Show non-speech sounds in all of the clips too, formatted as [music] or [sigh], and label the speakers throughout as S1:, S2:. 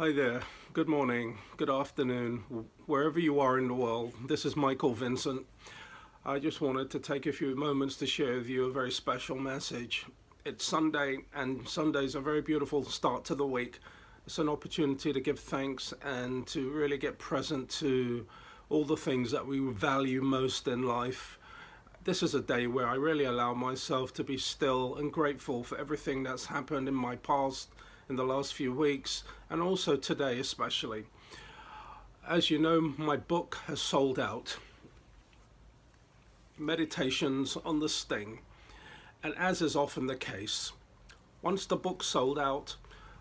S1: Hi there, good morning, good afternoon, wherever you are in the world. This is Michael Vincent. I just wanted to take a few moments to share with you a very special message. It's Sunday, and Sunday's a very beautiful start to the week. It's an opportunity to give thanks and to really get present to all the things that we value most in life. This is a day where I really allow myself to be still and grateful for everything that's happened in my past in the last few weeks and also today especially. As you know, my book has sold out. Meditations on the Sting. And as is often the case, once the book sold out,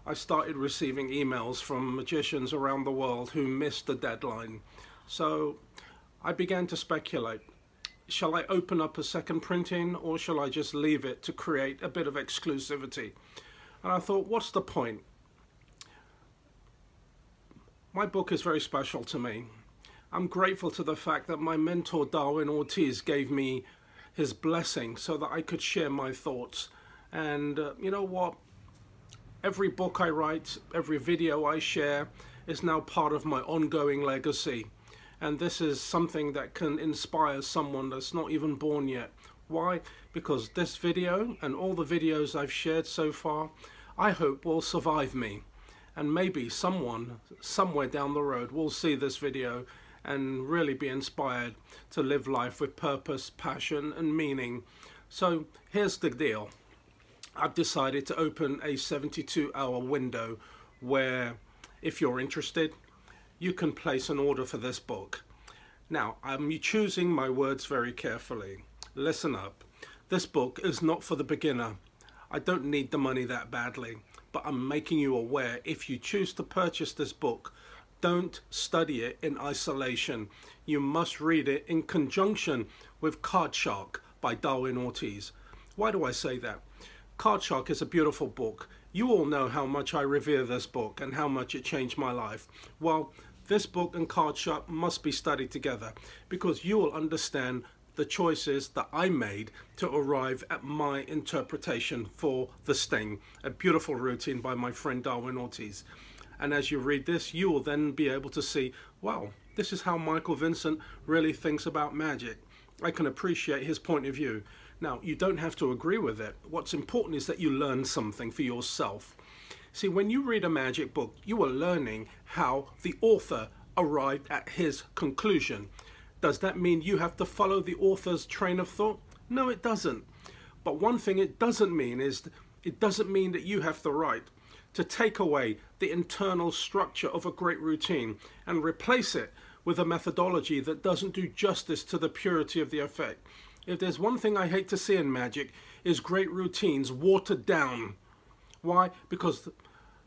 S1: I started receiving emails from magicians around the world who missed the deadline. So I began to speculate. Shall I open up a second printing or shall I just leave it to create a bit of exclusivity? And I thought, what's the point? My book is very special to me. I'm grateful to the fact that my mentor Darwin Ortiz gave me his blessing so that I could share my thoughts. And uh, you know what? Every book I write, every video I share is now part of my ongoing legacy. And this is something that can inspire someone that's not even born yet why? Because this video and all the videos I've shared so far, I hope will survive me. And maybe someone, somewhere down the road, will see this video and really be inspired to live life with purpose, passion and meaning. So here's the deal. I've decided to open a 72 hour window where if you're interested, you can place an order for this book. Now, I'm choosing my words very carefully listen up. This book is not for the beginner. I don't need the money that badly, but I'm making you aware if you choose to purchase this book, don't study it in isolation. You must read it in conjunction with Card Shark by Darwin Ortiz. Why do I say that? Card Shark is a beautiful book. You all know how much I revere this book and how much it changed my life. Well, this book and Card Shark must be studied together because you will understand the choices that I made to arrive at my interpretation for The Sting, a beautiful routine by my friend Darwin Ortiz. And as you read this, you will then be able to see, wow, this is how Michael Vincent really thinks about magic. I can appreciate his point of view. Now, you don't have to agree with it. What's important is that you learn something for yourself. See, when you read a magic book, you are learning how the author arrived at his conclusion. Does that mean you have to follow the author's train of thought? No, it doesn't. But one thing it doesn't mean is it doesn't mean that you have the right to take away the internal structure of a great routine and replace it with a methodology that doesn't do justice to the purity of the effect. If there's one thing I hate to see in magic is great routines watered down. Why? Because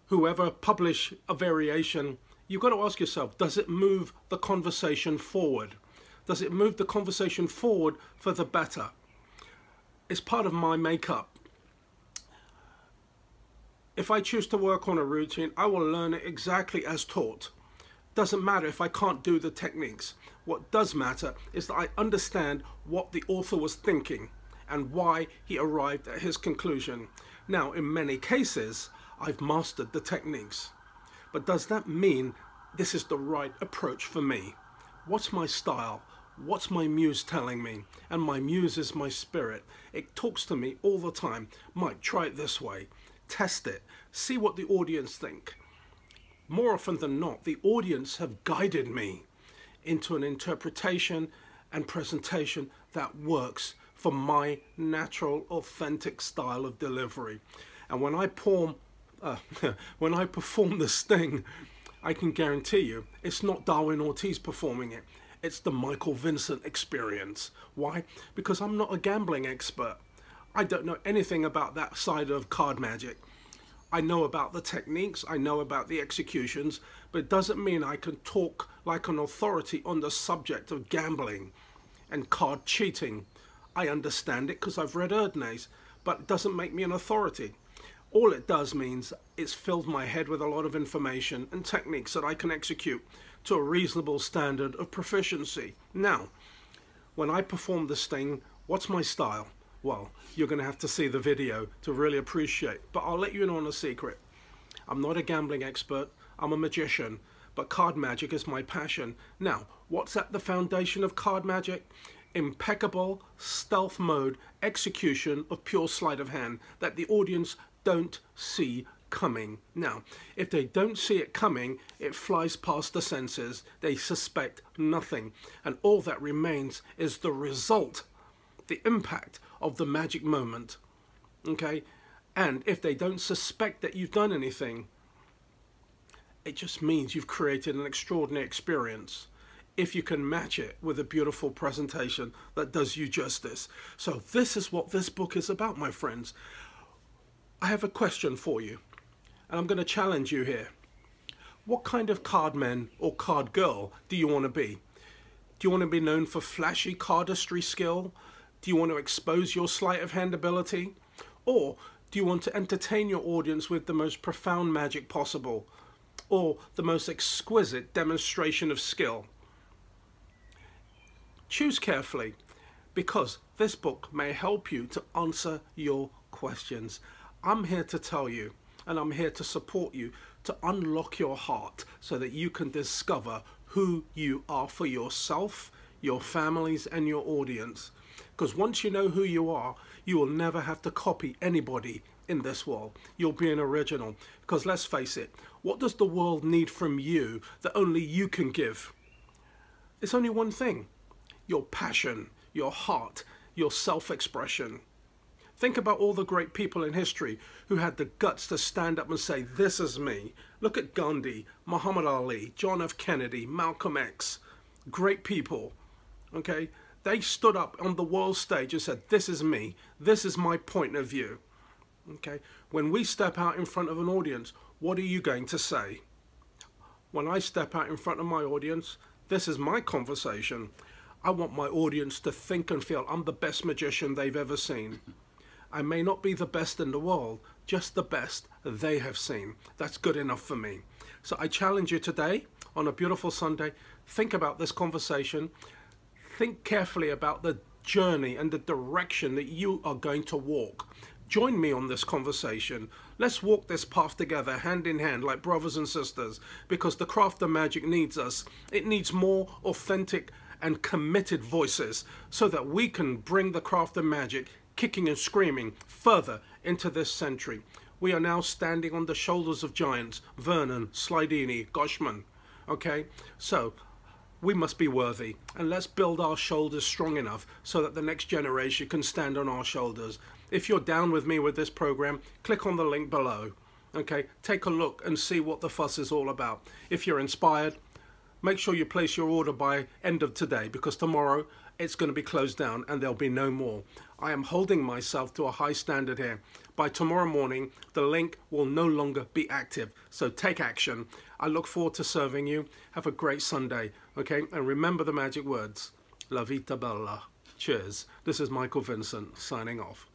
S1: whoever publish a variation, you've got to ask yourself, does it move the conversation forward? Does it move the conversation forward for the better? It's part of my makeup. If I choose to work on a routine, I will learn it exactly as taught. Doesn't matter if I can't do the techniques. What does matter is that I understand what the author was thinking and why he arrived at his conclusion. Now, in many cases, I've mastered the techniques. But does that mean this is the right approach for me? What's my style? What's my muse telling me? And my muse is my spirit. It talks to me all the time. Mike, try it this way. Test it. See what the audience think. More often than not, the audience have guided me into an interpretation and presentation that works for my natural, authentic style of delivery. And when I perform, uh, [laughs] when I perform the sting, I can guarantee you it's not Darwin Ortiz performing it. It's the Michael Vincent experience. Why? Because I'm not a gambling expert. I don't know anything about that side of card magic. I know about the techniques, I know about the executions, but it doesn't mean I can talk like an authority on the subject of gambling and card cheating. I understand it because I've read Erdnase, but it doesn't make me an authority. All it does means it's filled my head with a lot of information and techniques that I can execute to a reasonable standard of proficiency. Now, when I perform this thing, what's my style? Well, you're going to have to see the video to really appreciate, but I'll let you in on a secret. I'm not a gambling expert. I'm a magician, but card magic is my passion. Now, what's at the foundation of card magic? Impeccable stealth mode execution of pure sleight of hand that the audience don't see coming. Now, if they don't see it coming, it flies past the senses. They suspect nothing. And all that remains is the result, the impact of the magic moment. Okay? And if they don't suspect that you've done anything, it just means you've created an extraordinary experience if you can match it with a beautiful presentation that does you justice. So this is what this book is about, my friends. I have a question for you and I'm going to challenge you here. What kind of card man or card girl do you want to be? Do you want to be known for flashy cardistry skill? Do you want to expose your sleight of hand ability? Or do you want to entertain your audience with the most profound magic possible? Or the most exquisite demonstration of skill? Choose carefully because this book may help you to answer your questions. I'm here to tell you and I'm here to support you to unlock your heart so that you can discover who you are for yourself, your families, and your audience. Because once you know who you are, you will never have to copy anybody in this world. You'll be an original. Because let's face it, what does the world need from you that only you can give? It's only one thing your passion, your heart, your self expression. Think about all the great people in history who had the guts to stand up and say, This is me. Look at Gandhi, Muhammad Ali, John F. Kennedy, Malcolm X. Great people. Okay? They stood up on the world stage and said, This is me. This is my point of view. Okay? When we step out in front of an audience, what are you going to say? When I step out in front of my audience, this is my conversation. I want my audience to think and feel I'm the best magician they've ever seen. I may not be the best in the world, just the best they have seen. That's good enough for me. So I challenge you today on a beautiful Sunday, think about this conversation. Think carefully about the journey and the direction that you are going to walk. Join me on this conversation. Let's walk this path together, hand in hand, like brothers and sisters, because the craft of magic needs us. It needs more authentic and committed voices so that we can bring the craft of magic kicking and screaming further into this century. We are now standing on the shoulders of giants, Vernon, Slydini, Goshman. Okay, so we must be worthy and let's build our shoulders strong enough so that the next generation can stand on our shoulders. If you're down with me with this program, click on the link below. Okay, take a look and see what the fuss is all about. If you're inspired, make sure you place your order by end of today because tomorrow it's going to be closed down and there'll be no more. I am holding myself to a high standard here. By tomorrow morning, the link will no longer be active. So take action. I look forward to serving you. Have a great Sunday. Okay. And remember the magic words. La vita bella. Cheers. This is Michael Vincent signing off.